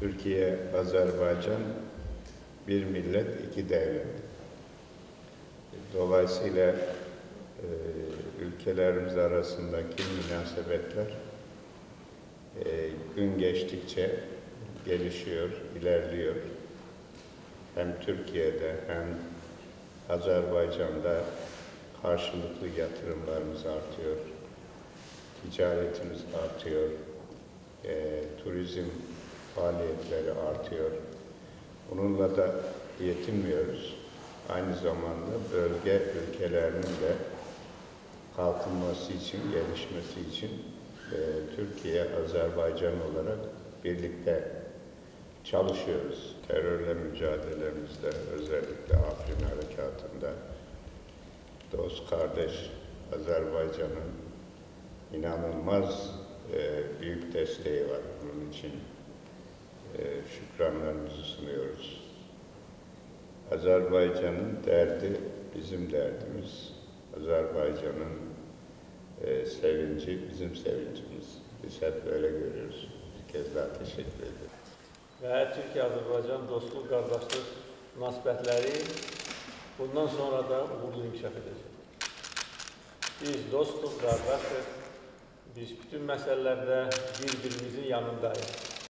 Türkiye, Azerbaycan bir millet, iki devlet. Dolayısıyla e, ülkelerimiz arasındaki münasebetler gün geçtikçe gelişiyor, ilerliyor. Hem Türkiye'de hem Azerbaycan'da karşılıklı yatırımlarımız artıyor, ticaretimiz artıyor, e, turizm faaliyetleri artıyor. Bununla da yetinmiyoruz. Aynı zamanda bölge ülkelerinin de kalkınması için, gelişmesi için e, Türkiye, Azerbaycan olarak birlikte çalışıyoruz. Terörle mücadelemizde, özellikle Afrin Harekatı'nda dost kardeş Azerbaycan'ın inanılmaz e, büyük desteği var. Bunun için e, şükranlarımızı sunuyoruz. Azerbaycan'ın derdi bizim derdimiz. Azerbaycan'ın e, sevinci bizim sevincimiz. Biz hep böyle görüyoruz. Bir kez daha teşekkür ederim. Və Türkiyə-Azərbaycan dostluq, qardaşlıq münasibətləri bundan sonra da uğurlu inkişaf edəcək. Biz dostuq, qardaşıq. Biz bütün məsələlərdə bir-birimizin yanındayıq.